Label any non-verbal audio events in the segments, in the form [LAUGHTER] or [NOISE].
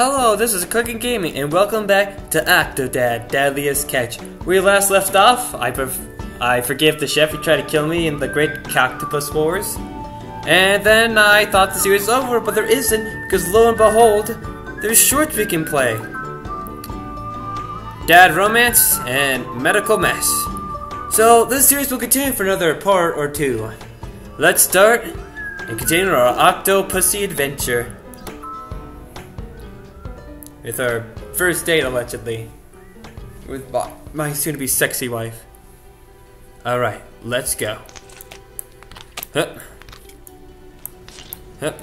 Hello, this is Clickin Gaming, and welcome back to Octodad, Dadliest Catch. We last left off, I, I forgive the chef who tried to kill me in the Great Coctopus Wars. And then I thought the series was over, but there isn't, because lo and behold, there's shorts we can play. Dad Romance and Medical Mess. So this series will continue for another part or two. Let's start and continue our Octopussy adventure with our first date allegedly with my soon-to-be sexy wife. All right, let's go. Hup. Hup.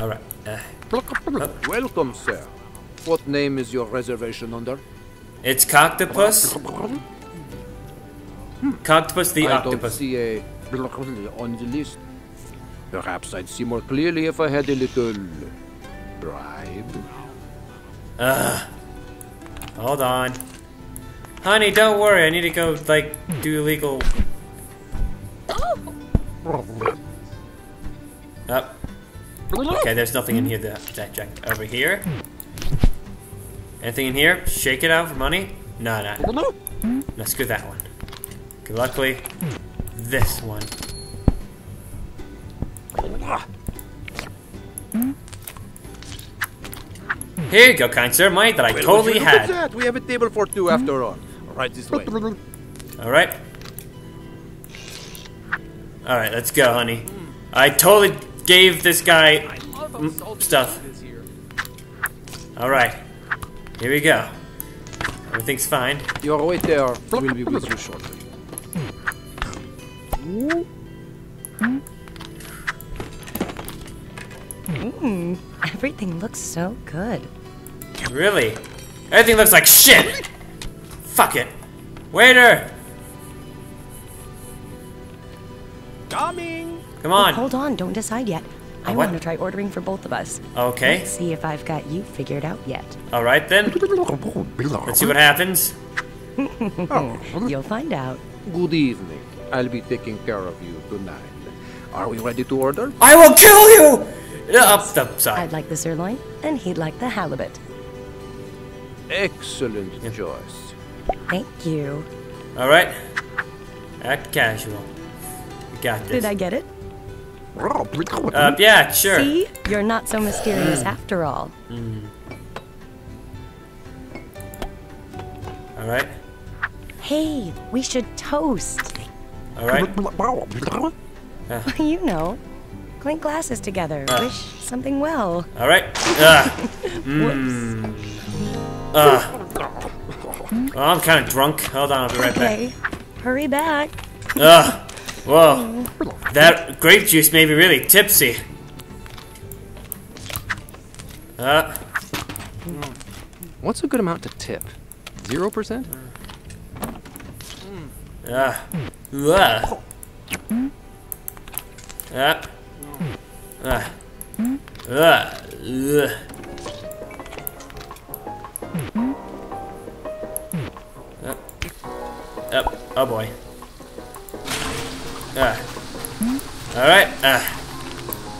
All right. Uh, hup. Welcome, sir. What name is your reservation under? It's Coctopus. Coctopus the I octopus. don't see a on the list. Perhaps I'd see more clearly if I had a little bribe. Ugh. Hold on. Honey, don't worry. I need to go, like, do illegal. Up. Oh. Okay, there's nothing in here that that check. Over here. Anything in here? Shake it out for money? No, no. No, screw that one. Okay, luckily, this one. Here you go, kind sir. Money that I Well, totally would you look at had. that? We have a table for two after all. Right this way. Alright. Alright, let's go, honey. I totally gave this guy stuff. Alright. Here we go. Everything's fine. Your waiter will be with you shortly. Mmm, everything looks so good. Really? Everything looks like shit! Fuck it. Waiter! Coming! Come on. Oh, hold on, don't decide yet. I what? want to try ordering for both of us. Okay. Let's see if I've got you figured out yet. Alright then. Let's see what happens. [LAUGHS] You'll find out. Good evening. I'll be taking care of you tonight. Are we ready to order? I will kill you! Up the side. I'd like the sirloin, and he'd like the halibut. Excellent choice. Thank you. Alright. Act casual. We got this. Did I get it? Uh, yeah, sure. See? You're not so mysterious after all. Alright. Hey, we should toast. Alright. [LAUGHS] you know. Clink glasses together. Uh. Wish something well. Alright. Ugh. [LAUGHS] Mmm. Ugh. Well, I'm kind of drunk. Hold on, I'll be right back. Okay, hurry back. Ugh. Whoa. That grape juice made me really tipsy. Uh, What's a good amount to tip? Zero percent? uh, ugh. Uh, uh, uh, ugh. Uh, oh boy. Uh. Alright, uh.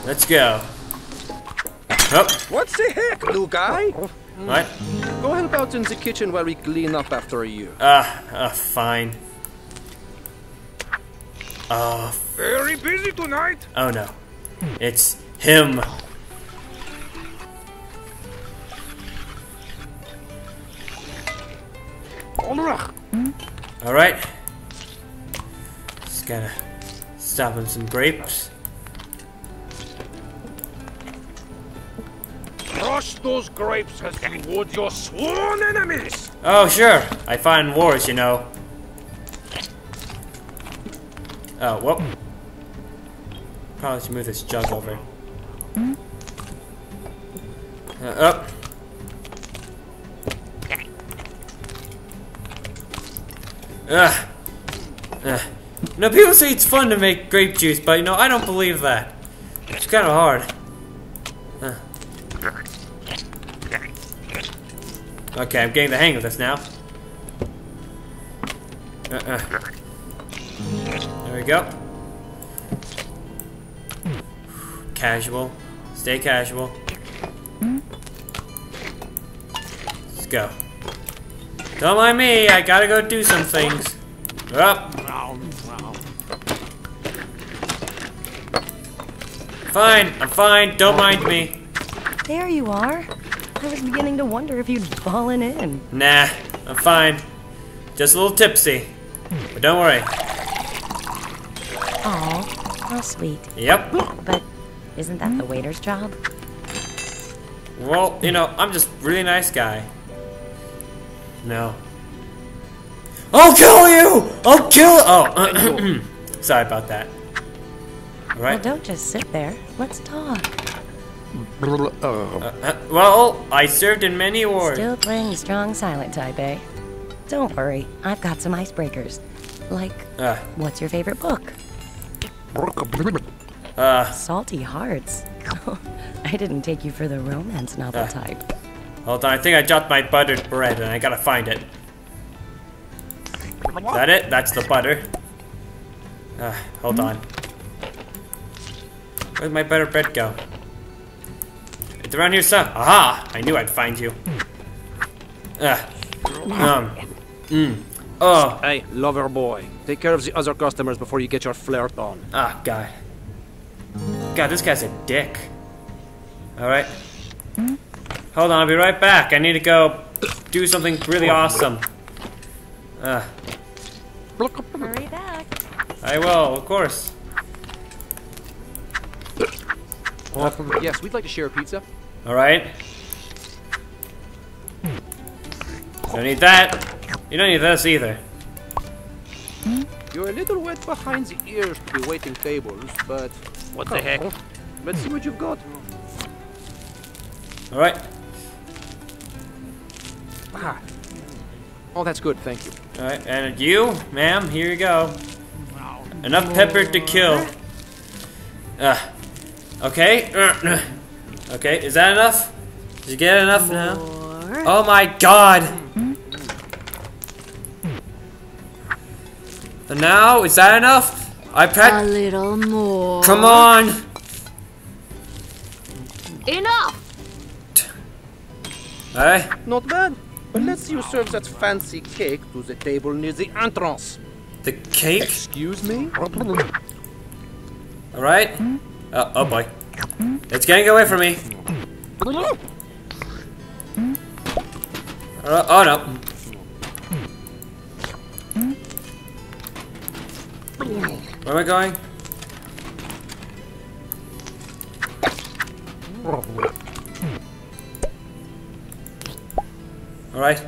Let's go. Oh, What the heck, new guy? what? Go help out in the kitchen while we clean up after you. Uh, uh, fine. Oh, Very busy tonight. oh no. It's him. Alright. Just gotta stop him some grapes. Crush those grapes as you would your sworn enemies! Oh, sure. I find wars, you know. Oh, whoop. Probably should move this jug over. Uh, up. Ugh. Ugh. You know, people say it's fun to make grape juice, but you know, I don't believe that. It's kind of hard. Okay, I'm getting the hang of this now. Uh-uh. There we go. Casual. Stay casual. Let's go. Don't mind me, I gotta go do some things. Up. Fine, I'm fine, don't mind me. There you are. I was beginning to wonder if you'd fallen in. Nah, I'm fine. Just a little tipsy. But don't worry. Aw, how sweet. Yep. But isn't that the waiter's job? Well, you know, I'm just really nice guy. No. I'll kill you! I'll kill Oh, [CLEARS THROAT] sorry about that. Well, don't just sit there. Let's talk. Uh, Uh, well, I served in many wars. Still playing strong silent type, eh? Don't worry, I've got some icebreakers. Like, Uh, what's your favorite book? uh, Salty Hearts. [LAUGHS] I didn't take you for the romance novel Uh. type. Hold on. I think I dropped my buttered bread and I gotta find it. Is that it? That's the butter. Uh, hold on. Where'd my buttered bread go? It's around here some. Aha! I knew I'd find you. Uh, um. Mm. Oh. hey, lover boy. Take care of the other customers before you get your flirt on. Ah, God. God, this guy's a dick. Alright. Hold on, I'll be right back. I need to go do something really awesome. Uh, Hurry back. I will, of course. Uh, yes, we'd like to share a pizza. Alright. Don't need that. You don't need this either. You're a little wet behind the ears to be waiting tables, but What the heck? let's see what you've got. Alright. Ah. Oh, that's good, thank you. Alright, and you, ma'am, here you go. Enough pepper to kill. Uh, okay. [CLEARS THROAT] Okay, is that enough? Did you get enough now? Oh my god! And now, is that enough? I A A little more. Come on! Enough! Alright, Not bad. But let's you serve that fancy cake to the table near the entrance. the cake? Excuse me? Alright? Oh, oh boy. It's getting away from me. Uh, oh no. Where am I going? Alright.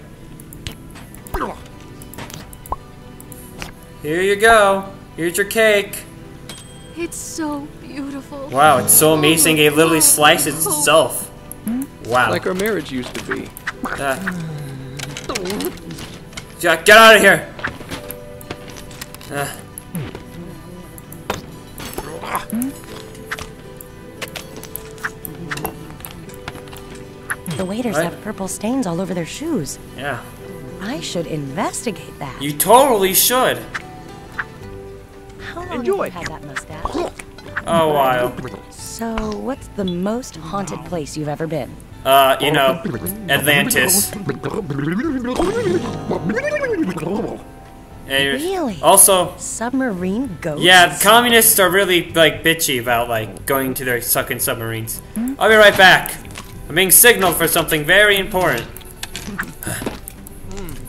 Here you go. Here's your cake. It's so beautiful. Wow, it's so amazing it literally slices itself. Wow. Like our marriage used to be. Uh, Jack, get out of here! Uh, The waiters Right. have purple stains all over their shoes. yeah. I should investigate that. You totally should. How long Enjoy. have you had that mustache? Oh, while. So, what's the most haunted place you've ever been? Uh, you know, Atlantis. And Really? Also, Submarine ghosts? yeah, communists are really, like, bitchy about, like, going to their sucking submarines. I'll be right back. I'm being signaled for something very important.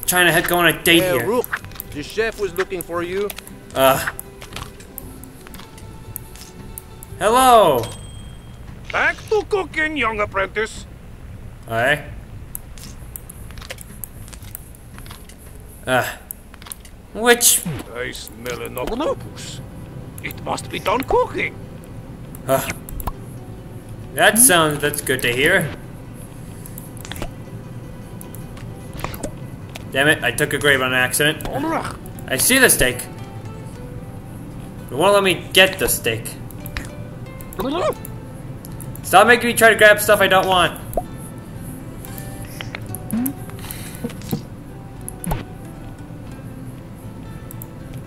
Trying to head go on a date Hey, here. Rook, the chef was looking for you. Uh. Hello. Back to cooking, young apprentice. Alright. Uh. Which. I smell an octopus. It must be done cooking. Uh, that sounds. That's good to hear. Damn it, I took a grave on accident. I see the steak. It won't let me get the steak. Stop making me try to grab stuff I don't want.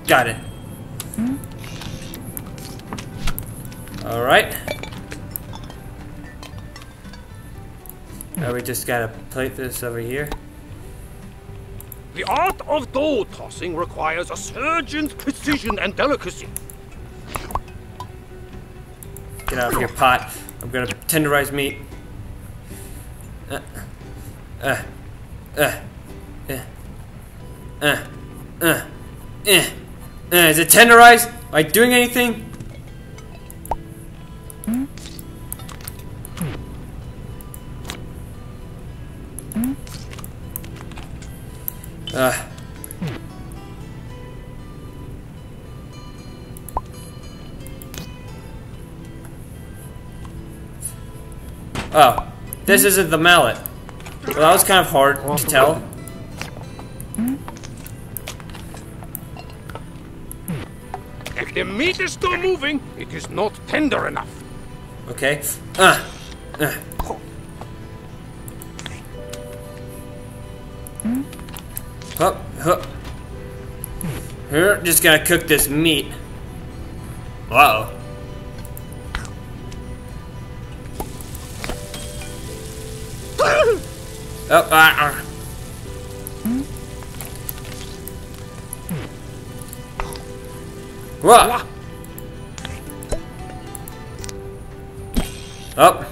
Got it. Alright. Now we just gotta plate this over here. The art of dough tossing requires a surgeon's precision and delicacy. Get out of here, pot. I'm gonna tenderize meat. Uh, uh, uh, uh, uh, uh, uh, uh. Is it tenderized? Am I doing anything? Oh, this isn't the mallet. Well, that was kind of hard to tell. If the meat is still moving, it is not tender enough. Okay. Uh. uh. Hup, hup. Here, just gonna cook this meat. Wow. Oh, ah, ah. What? Up.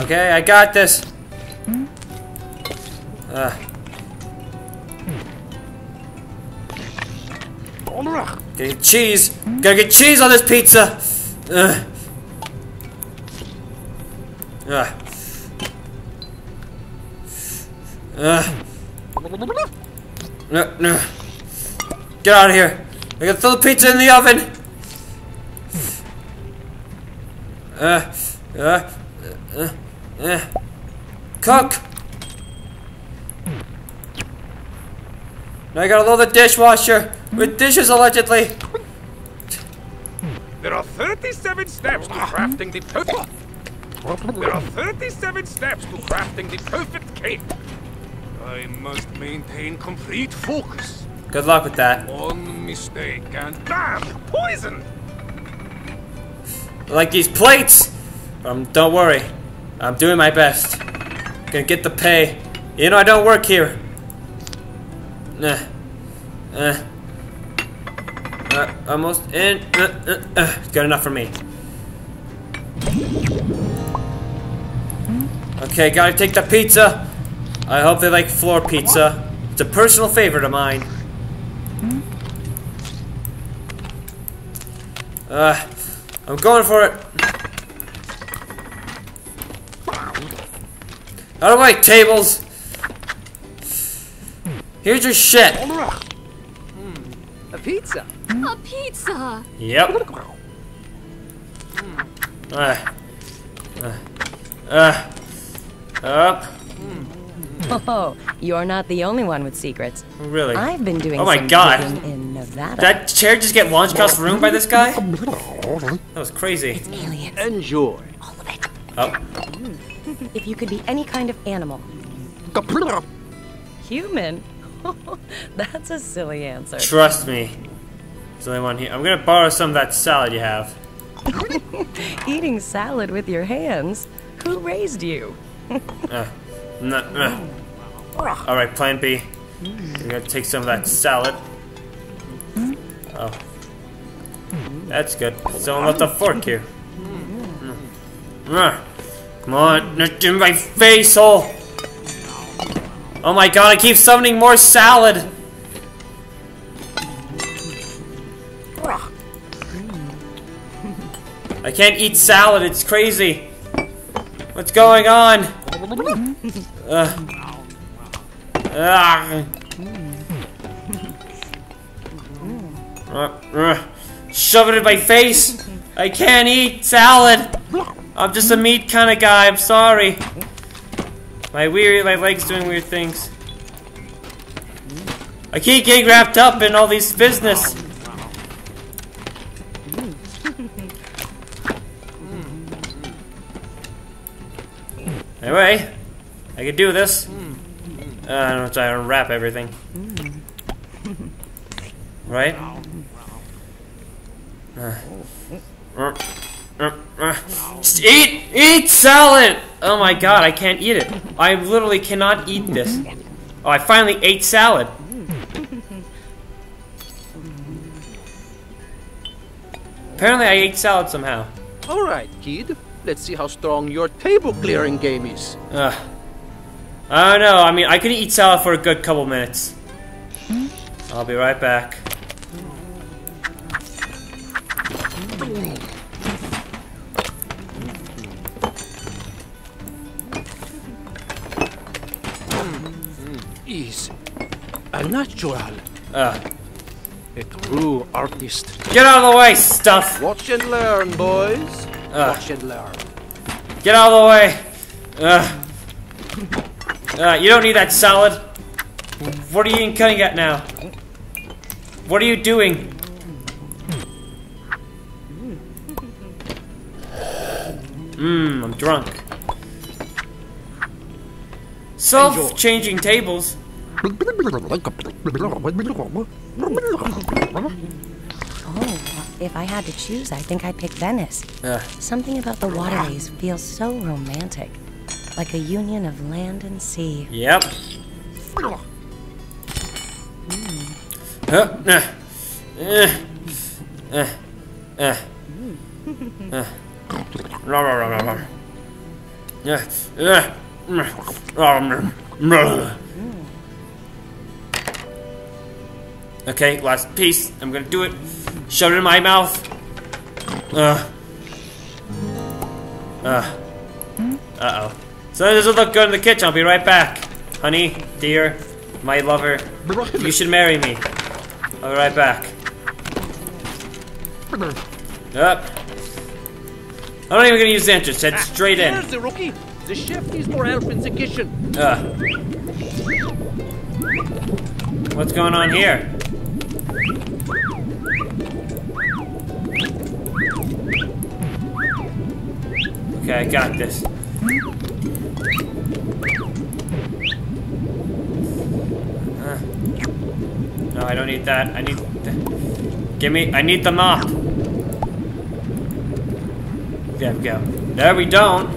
Okay, I got this. Uh, getting cheese. Gotta get cheese on this pizza. Uh. Uh. Uh. No, no. Get out of here. I gotta throw the pizza in the oven. Uh, uh, uh, uh. Cook. Now I gotta load the dishwasher with dishes allegedly. There are 37 steps to crafting the perfect. There are 37 steps to crafting the perfect cake. I must maintain complete focus. Good luck with that. One mistake and bam! Poison! I like these plates. Um, don't worry. I'm doing my best. Gonna get the pay. You know I don't work here. Nah. Uh. Uh, almost in. Uh, uh, uh. Good enough for me. Okay, gotta take the pizza. I hope they like floor pizza. It's a personal favorite of mine. Uh, I'm going for it. Out of my tables. Here's your shit. A pizza. A pizza! Yep. Uh, uh, uh, up. Oh, you're not the only one with secrets. Really? I've been doing Oh my some God. in Nevada. That chair just get launched across the room by this guy? That was crazy. It's Aliens, Enjoy. all of it. Oh, mm. If you could be any kind of animal. Human? [LAUGHS] That's a silly answer. trust me. There's only one here. I'm gonna borrow some of that salad you have. [LAUGHS] Eating salad with your hands? Who raised you? [LAUGHS] Uh, uh. Alright, plan B. I'm gonna take some of that salad. Oh. That's good. Someone left a fork here. Uh, Come on, not in my face hole! Oh my god, I keep summoning more salad! I can't eat salad, it's crazy! What's going on? Uh, uh. Shove it in my face! I can't eat salad! I'm just a meat kind of guy, I'm sorry. My weird, my leg's doing weird things. I keep getting wrapped up in all these business. Anyway, I can do this. Uh, I don't try to wrap everything. Right? Uh, uh, uh, eat! Eat salad! Oh my god, I can't eat it. I literally cannot eat this. Oh, I finally ate salad. Apparently, I ate salad somehow. All right, kid. Let's see how strong your table clearing game is. Ugh. I don't know. I mean, I could eat salad for a good couple minutes. Hmm? I'll be right back. Hmm. Is a natural, Ugh. a true artist. Get out of the way, stuff! Watch and learn, boys. Ugh. Watch and learn. Get out of the way! Ugh. Uh, you don't need that salad. What are you even cutting at now? What are you doing? Mmm, I'm drunk. Self-changing tables. If I had to choose, I think I'd pick Venice. Ugh. Something about the waterways feels so romantic. Like a union of land and sea. Yep. Huh, nah. Eh. Eh. Eh. Eh. Eh. Eh. Mm. Okay, last piece. I'm gonna do it. Shove it in my mouth. Uh. Uh. Uh oh. So this doesn't look good in the kitchen. I'll be right back. Honey, dear, my lover, you should marry me. I'll be right back. Up. I'm not even gonna use the entrance. Head straight There's in. the rookie. The chef needs more help in the kitchen. Uh. What's going on here? Okay, I got this. Uh. No, I don't need that. I need. Give me. I need the mop. There we go. There we don't.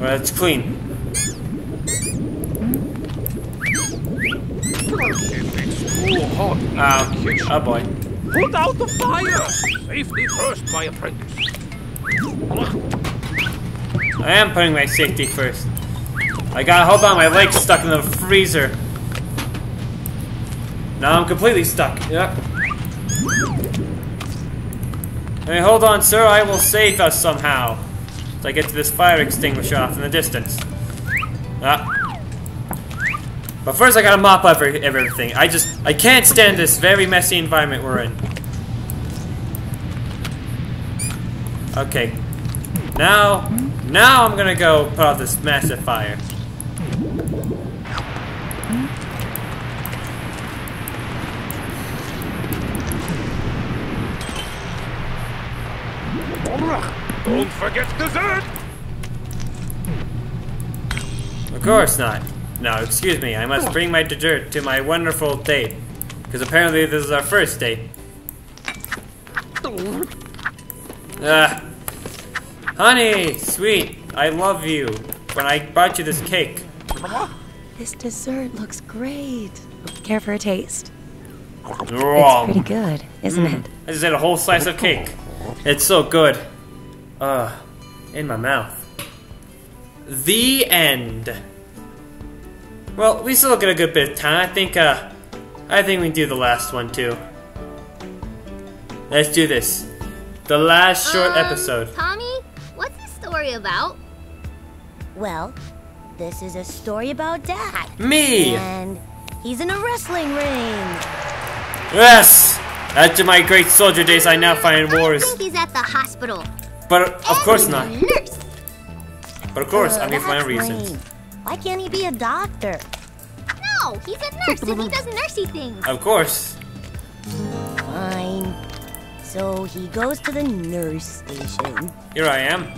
Well, it's clean. Too hot. Oh, oh boy. Put out the fire! Safety first, my apprentice. I am putting my safety first. I gotta hold on, my leg's stuck in the freezer. Now I'm completely stuck. Yep. Hey, hold on, sir. I will save us somehow. So I get to this fire extinguisher off in the distance. Ah. But first, I gotta mop up every, everything. I just, I can't stand this very messy environment we're in. Okay. Now, now I'm gonna go put out this massive fire. Don't forget dessert! Of course not. No, excuse me. I must bring my dessert to my wonderful date. Because apparently this is our first date. Ah. Honey, sweet, I love you. When I brought you this cake. This dessert looks great. Care for a taste? It's pretty good, isn't it? I just ate a whole slice of cake. It's so good. Uh, in my mouth. The end. Well, we still get a good bit of time. I think, uh, I think we can do the last one too. Let's do this. The last short Um, episode. Tommy, what's the story about? Well, this is a story about Dad. Me! And he's in a wrestling ring. Yes! After my great soldier days, I now find wars. I wars. think he's at the hospital. But of course not. Nurse. But of course, Uh, I'm here for my that's reasons. Lame. Why can't he be a doctor? No, he's a nurse and he does nursey things. Of course. Fine. So he goes to the nurse station. Here I am.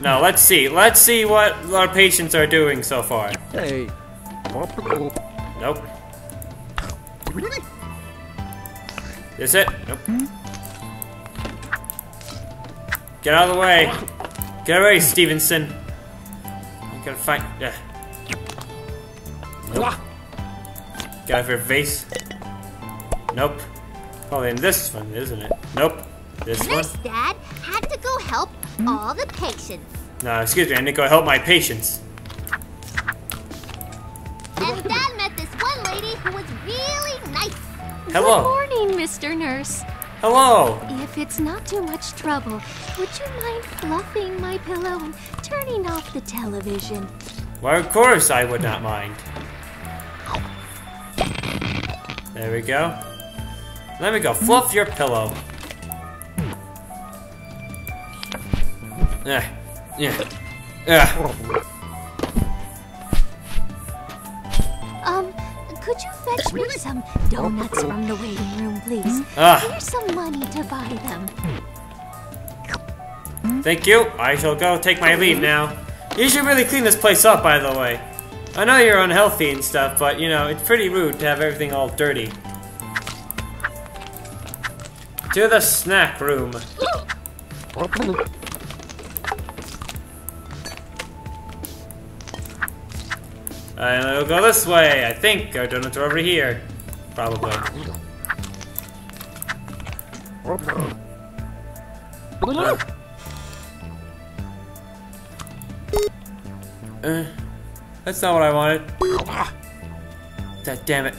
Now let's see. Let's see what our patients are doing so far. Hey. Nope. Is it? Nope. Get out of the way. Get away, Stevenson. I gotta find. Yeah. Nope. Get out of your face. Nope. Probably in this one, isn't it? Nope. This one. Nurse Dad had to go help hmm? all the patients. No, excuse me. I need to go help my patients. And Dad met this one lady who was really nice. Hello. Good morning, Mr. Nurse. Hello. If it's not too much trouble, would you mind fluffing my pillow and turning off the television? Why, of course I would not mind. There we go. Let me go. Fluff your pillow. Yeah. Yeah. Yeah. Um, could you fetch me some donuts from the waiting room, please? Ah. Here's some money to buy them. Thank you. I shall go take my leave now. You should really clean this place up, by the way. I know you're unhealthy and stuff, but you know, it's pretty rude to have everything all dirty. To the snack room. And it'll go this way, I think. Our donuts are over here. Probably. Uh, that's not what I wanted. God damn it.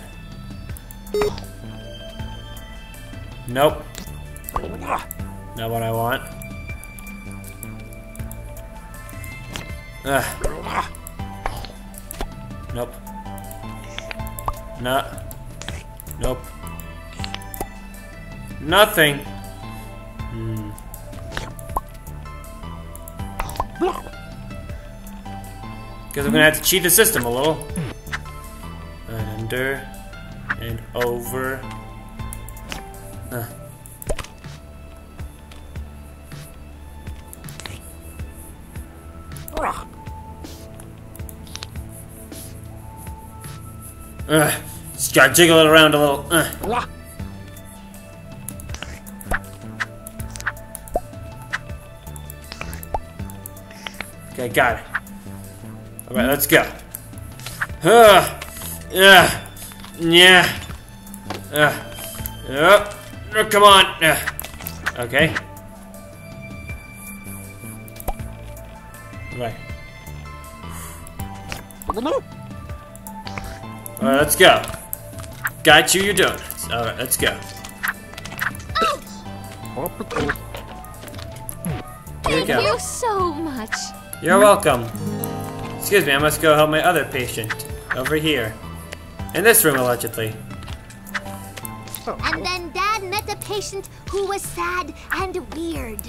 Nope. Not what I want. Ugh. Nope. No. Nope. Nothing. Hmm. Because I'm gonna have to cheat the system a little. And under. And over. Huh. Ugh. Just gotta jiggle it around a little. Ugh. Okay, got it. Alright, let's go. Uh, yeah. Yeah. Uh, uh, uh, come on. Uh, okay. Right. Alright, let's go. Got you your donuts. Alright, let's go. You Thank you so much. You're welcome. Excuse me, I must go help my other patient. Over here. In this room, allegedly. And then Dad met a patient who was sad and weird.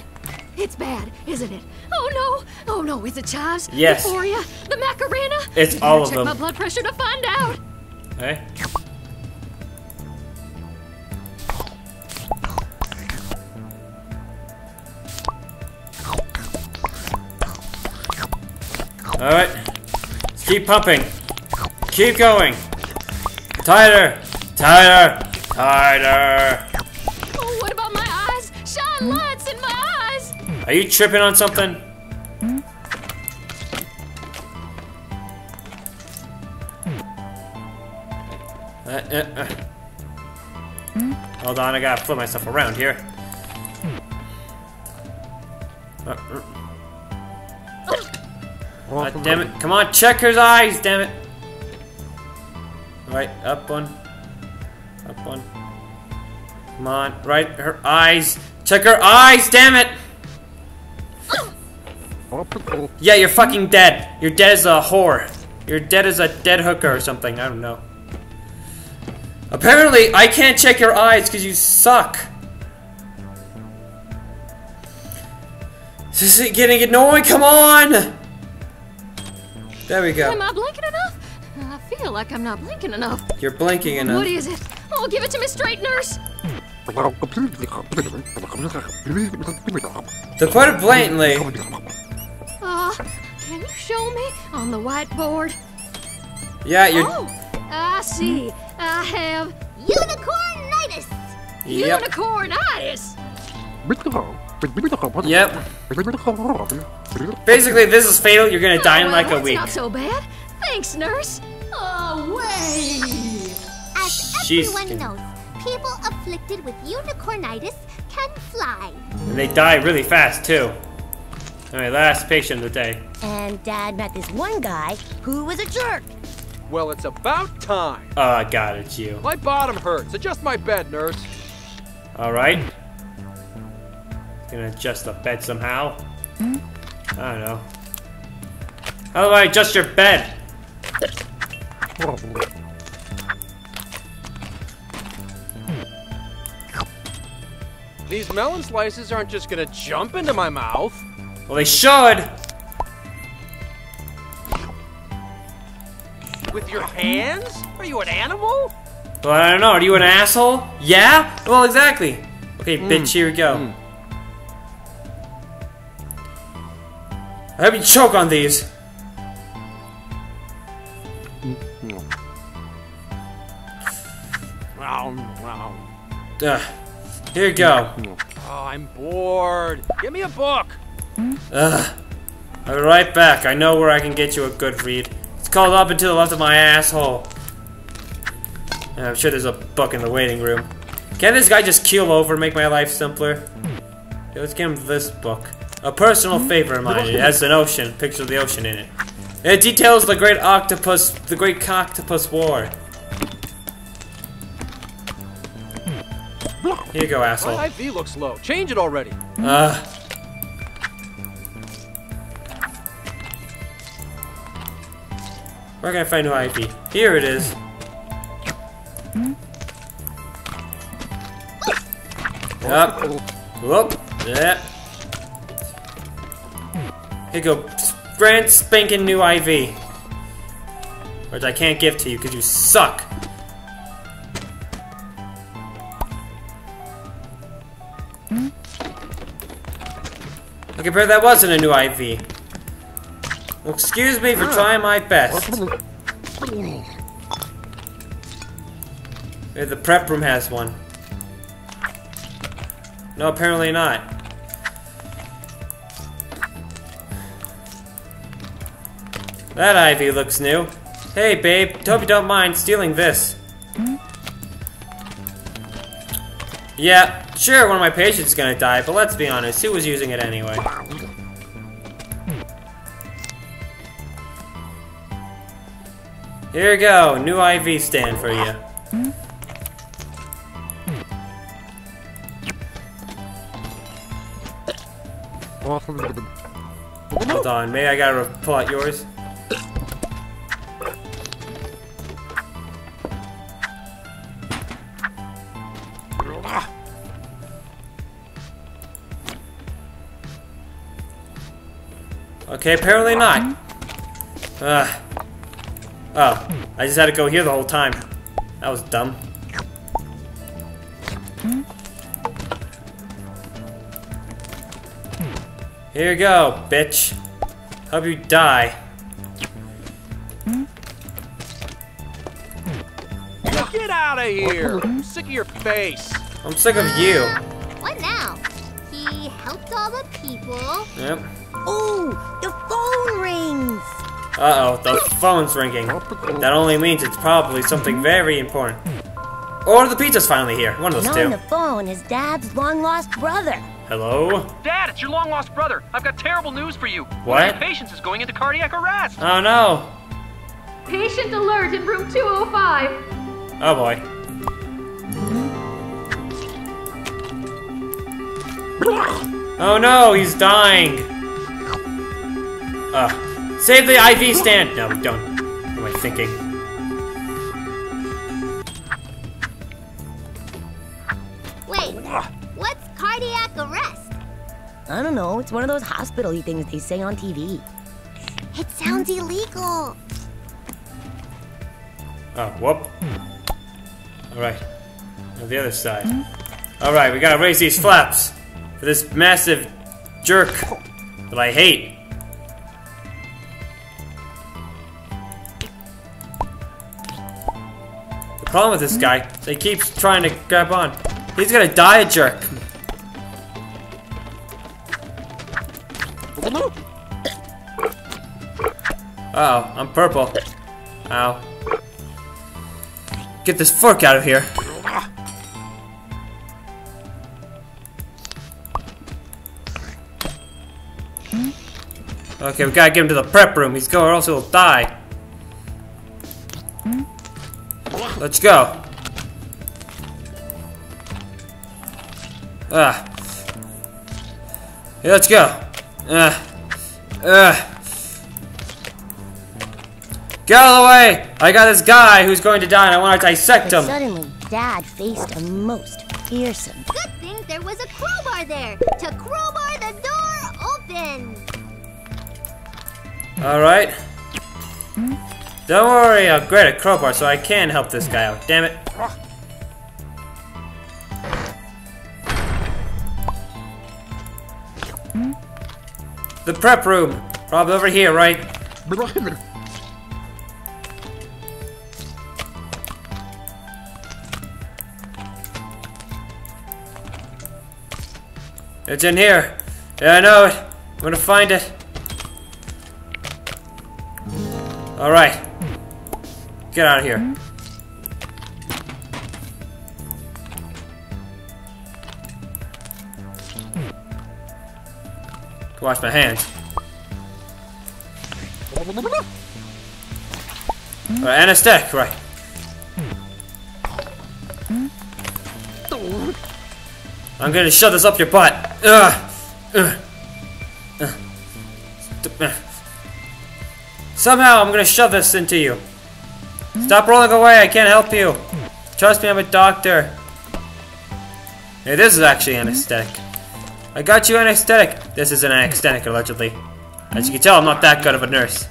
It's bad, isn't it? Oh no! Oh no, is it Chaz? Yes. Euphoria? The Macarena? It's I all better of check them. my blood pressure to find out. Hey? Alright. Keep pumping. Keep going. Tighter. Tighter. Tighter. Oh, what about my eyes? Shine lights in my eyes. Are you tripping on something? Uh, uh, uh. Hold on, I gotta flip myself around here. Uh, uh. Damn it. Come on, check her eyes, damn it. Right, up one. Up one. Come on, right, her eyes. Check her eyes, damn it! Yeah, you're fucking dead. You're dead as a whore. You're dead as a dead hooker or something. I don't know. Apparently, I can't check your eyes because you suck. This is getting annoying. Come on. There we go. Am. I blinking enough? I feel like I'm not blinking enough. You're blinking enough. What is it? Oh, give it to me straight, nurse. To put it blatantly, Uh, can you show me on the whiteboard? yeah, you're. Oh, I see. I have Unicornitis! Yep. unicornitis. Yep. Basically, this is fatal. You're gonna die in like a week. That's not so bad. Thanks, nurse. Away! As everyone knows, people afflicted with unicornitis can fly. And they die really fast too. Alright, last patient of the day. And Dad met this one guy who was a jerk. Well, it's about time. Oh, I got it, you. My bottom hurts. Adjust my bed, nurse. Alright. Gonna adjust the bed somehow. I don't know. How do I adjust your bed? These melon slices aren't just gonna jump into my mouth. Well, they should! With your hands? Are you an animal? Well, I don't know. Are you an asshole? Yeah? Well, exactly. Okay, bitch, hmm. here we go. Hmm. I hope you choke on these. Mm-hmm. Ugh. Here you go. Oh, I'm bored. Give me a book. Ugh. I'll be right back. I know where I can get you a good read. It's called Up and to the Left of My Asshole. And I'm sure there's a book in the waiting room. Can this guy just keel over and make my life simpler? Let's get him this book. A personal favorite of mine. It has an ocean, picture of the ocean in it. It details the great octopus, the great coctopus war. Here you go, asshole. My IV looks low. Change it already. Ugh. Where can I find new IV? Here it is. Hmm? Up. Whoop. Yeah. Here you go. Brand spanking new IV. Which I can't give to you because you suck. Okay, but that wasn't a new IV. Well, excuse me for trying my best. Maybe the prep room has one. No, apparently not. That IV looks new. Hey, babe, hope you don't mind stealing this. Yeah, sure, one of my patients is gonna die, but let's be honest, who was using it anyway? Here you go, new IV stand for you. Hold on, maybe I gotta pull out yours. Okay, apparently not. Ugh. Oh, I just had to go here the whole time. That was dumb. Here you go, bitch. Hope you die. Get out of here. I'm sick of your face. I'm sick of you. What now? He helped all the people. Yep. Ooh, the phone rings. Uh-oh, the phone's ringing. That only means it's probably something very important. Or the pizza's finally here. One of And those on two. the phone is Dad's long-lost brother. Hello? Dad, it's your long lost brother. I've got terrible news for you. What? your patients is going into cardiac arrest. Oh no. Patient alert in room 205. Oh boy. Hmm? Oh no, he's dying. Uh, save the IV stand. No, don't. What am I thinking? Wait, what's cardiac arrest? I don't know. It's one of those hospital-y things they say on TV. It sounds illegal. Oh, whoop. Alright. Now the other side. Alright, we gotta raise these flaps for this massive jerk that I hate. Problem with this guy is he keeps trying to grab on. He's gonna die a jerk. oh, I'm purple. Ow. Get this fork out of here. Okay, we gotta get him to the prep room. He's going or else he'll die. Let's go. Ah. Yeah, let's go. Ah. Ah. Get out of the way! I got this guy who's going to die and I want to dissect But him. suddenly, Dad faced a most fearsome. Good thing there was a crowbar there to crowbar the door open. Alright. Don't worry, I'll grab a crowbar so I can help this guy out. Damn it. The prep room. Probably over here, right? It's in here. Yeah, I know it. I'm gonna find it. Alright. Get out of here. Wash my hands. Alright, anesthetic, right. I'm gonna shove this up your butt. Ugh. Somehow I'm gonna shove this into you. Stop rolling away, I can't help you. Trust me, I'm a doctor. Hey, this is actually anesthetic. I got you anesthetic. This is an anesthetic, allegedly. As you can tell, I'm not that good of a nurse.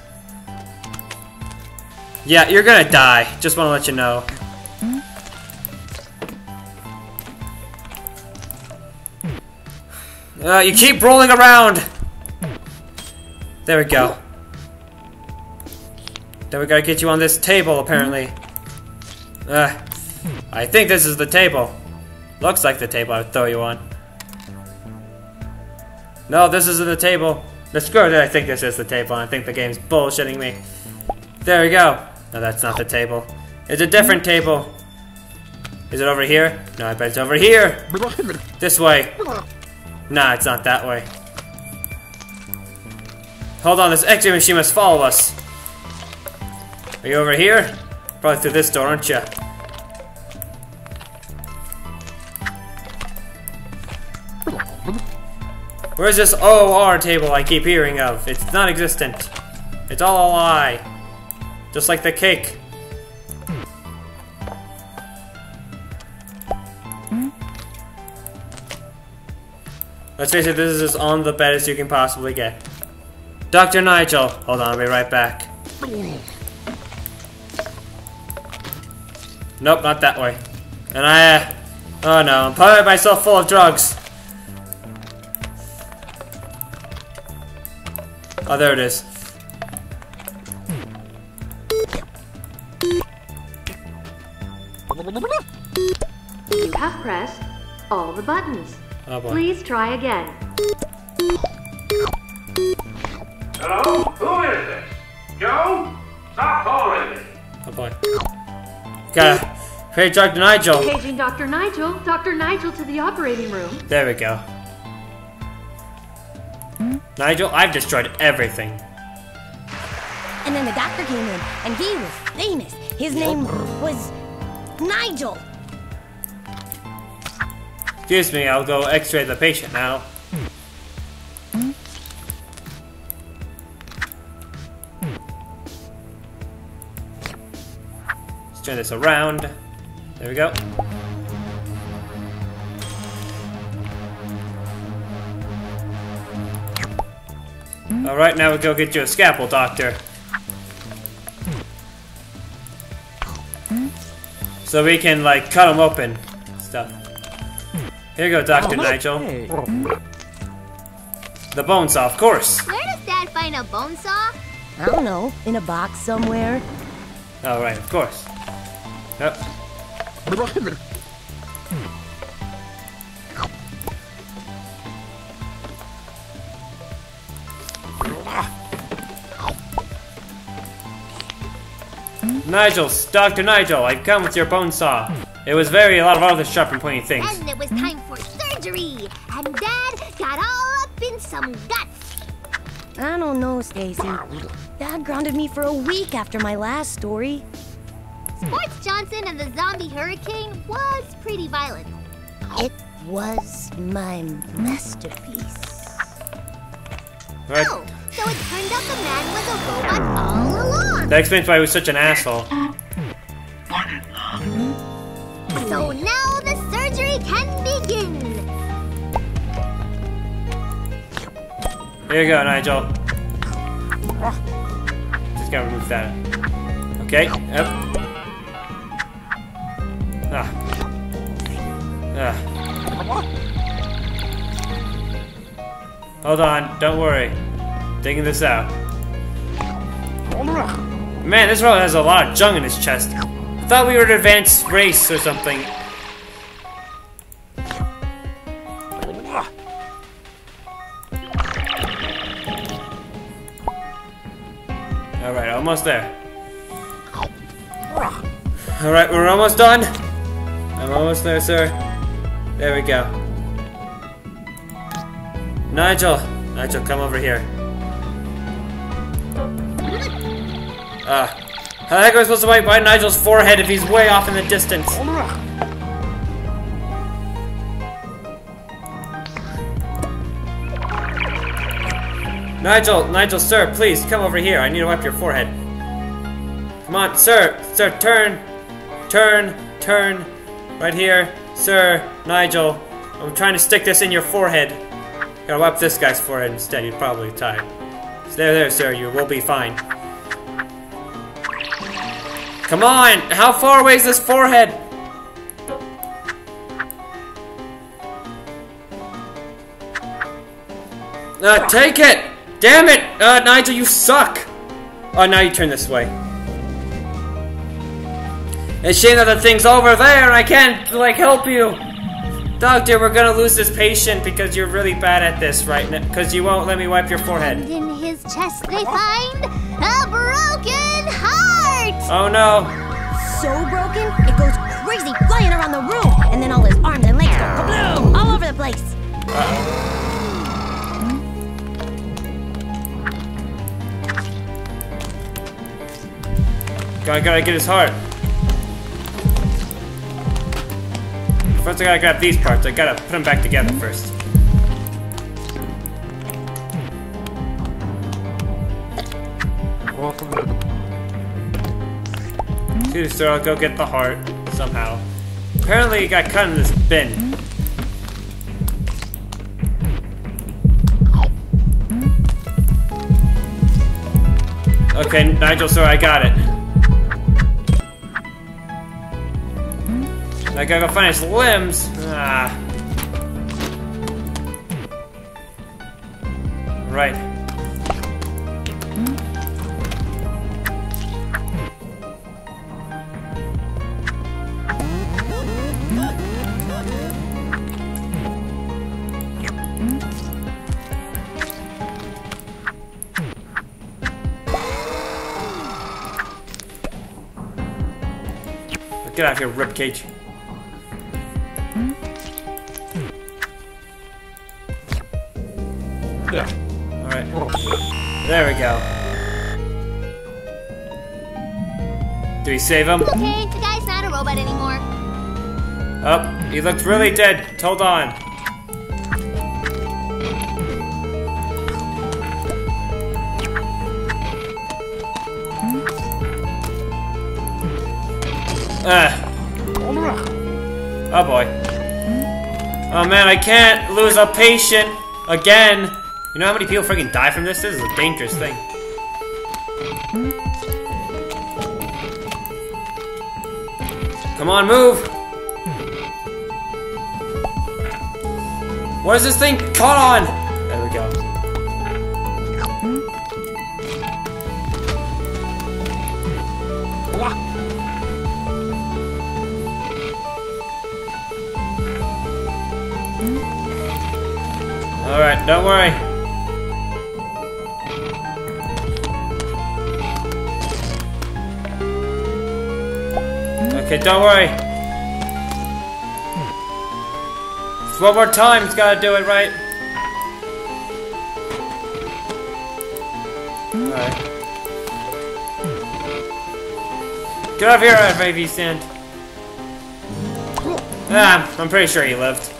Yeah, you're gonna die. Just wanna let you know. Uh, you keep rolling around! There we go. Then we gotta get you on this table, apparently. Uh, I think this is the table. Looks like the table I would throw you on. No, this isn't the table. Let's screw it, I think this is the table. I think the game's bullshitting me. There we go. No, that's not the table. It's a different table. Is it over here? No, I bet it's over here. This way. Nah, it's not that way. Hold on, this X-ray machine must follow us. Are you over here? Probably through this door, aren't you? Where's this OR table I keep hearing of? It's non-existent. It's all a lie. Just like the cake. Let's face it, this is as on the bed as you can possibly get. Dr. Nigel! Hold on, I'll be right back. Nope, not that way. And I, uh, oh no, I'm pumping myself full of drugs. Oh, there it is. You have pressed all the buttons. Oh boy. Please try again. Hello? Who is this? Joe? Stop calling me. Oh boy. Gotta pay Dr. Nigel. Paging Dr. Nigel. Dr. Nigel to the operating room. There we go. Nigel, I've destroyed everything. And then the doctor came in, and he was famous. His name was Nigel. Excuse me, I'll go x-ray the patient now. Let's turn this around. There we go. Alright, now we go get you a scalpel, doctor. So we can, like, cut him open. Stuff. Here you go, Dr. Oh, Nigel. The bone saw, of course. Where does Dad find a bone saw? I don't know, in a box somewhere. Alright, of course. Yep. Nigel, Dr. Nigel, I've come with your bone saw. It was very a lot of other sharp and pointy things. And it was time for surgery, and Dad got all up in some guts. I don't know, Stacy. Dad grounded me for a week after my last story. Sports Johnson and the zombie hurricane was pretty violent. It was my masterpiece. Right. Oh, so it turned out the man was a robot all along. That explains why he was such an asshole. So now the surgery can begin. Here you go, Nigel. Just gotta remove that. Okay, yep. Ah. Ah. Hold on, don't worry. Digging this out. Man, this robot has a lot of junk in his chest. I thought we were an advanced race or something. Alright, almost there. Alright, we're almost done. I'm almost there, sir. There we go. Nigel! Nigel, come over here. Ah. how the heck am I supposed to wipe by Nigel's forehead if he's way off in the distance? Nigel, Nigel, sir, please come over here. I need to wipe your forehead. Come on, sir, sir, turn, turn, turn, right here, sir, Nigel. I'm trying to stick this in your forehead. Gotta wipe this guy's forehead instead. He's probably tired. So there, there, sir. You will be fine. Come on! How far away is this forehead? Uh, take it! Damn it! Uh, Nigel, you suck! Oh, now you turn this way. It's a shame that the thing's over there and I can't, like, help you! Doctor, we're gonna lose this patient because you're really bad at this right now. Because you won't let me wipe your forehead. And in his chest they find a broken heart. Oh no! So broken, it goes crazy flying around the room, and then all his arms and legs go kabloom all over the place. Gotta, gotta get his heart. First, I gotta grab these parts. I gotta put them back together first. Me, sir. I'll go get the heart somehow. Apparently, it got cut in this bin. Okay, Nigel, sir, I got it. I gotta go find his limbs. Ah. Right. Get out of here, ribcage. Do we save him? Okay, the guy's not a robot anymore. Oh, he looked really dead. Hold on. Ah. Oh boy. Oh man, I can't lose a patient again. You know how many people freaking die from this? This is a dangerous thing. Come on, move! What is this thing caught on? There we go. Alright, don't worry. Don't worry. Just one more time, he's gotta do it right. Alright. Get over here, FAV stand. Ah, I'm pretty sure he lived.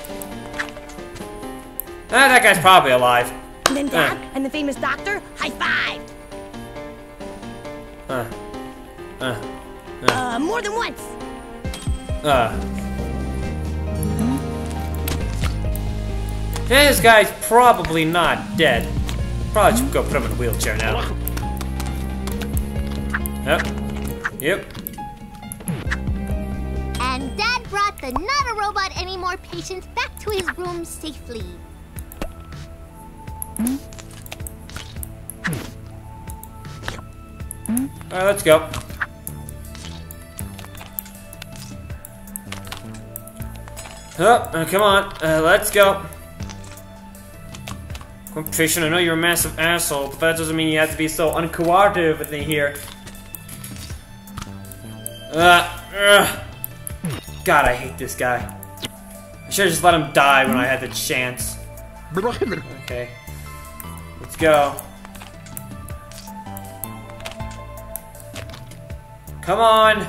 Ah, that guy's probably alive. And then Dad and the famous doctor high five. Uh. Uh. Uh, more than once. Uh. This guy's probably not dead. Probably should go put him in a wheelchair now. Yep. Yep. And Dad brought the not a robot anymore patient back to his room safely. Alright, let's go. Oh, uh, come on, uh, let's go. Competition, I know you're a massive asshole, but that doesn't mean you have to be so uncooperative with me here. Uh, uh. God, I hate this guy. I should've just let him die when I had the chance. Okay. Let's go. Come on!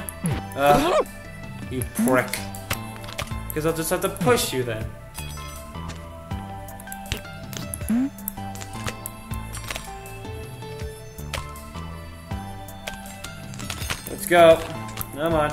Ugh. You prick. Because I'll just have to push you then. Let's go. Come on.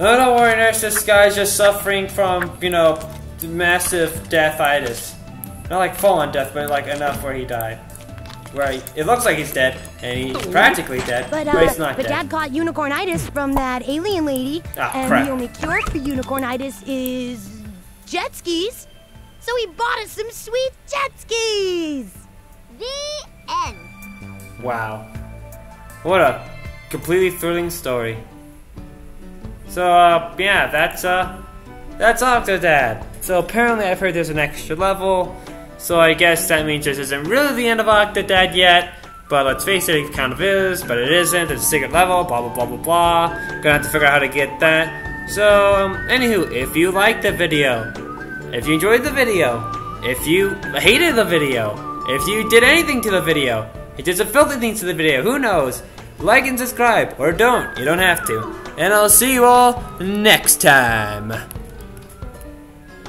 Oh, don't worry, Nurse. This guy's just suffering from, you know, massive deathitis. Not like full-on death, but like enough where he died. Where he, it looks like he's dead, and he's practically dead, But, but, uh, he's not but dead. Dad caught unicornitis from that alien lady. Ah, and crap. the only cure for unicornitis is jet skis. So he bought us some sweet jet skis. The end. Wow. What a completely thrilling story. So, uh, yeah, that's, uh, that's Octodad. So apparently I've heard there's an extra level, so I guess that means this isn't really the end of Octodad yet, but let's face it, it kind of is, but it isn't, it's a secret level, blah blah blah blah blah. Gonna have to figure out how to get that. So, um, anywho, if you liked the video, if you enjoyed the video, if you hated the video, if you did anything to the video, if did some filthy things to the video, who knows? Like and subscribe, or don't, you don't have to. And I'll see you all next time.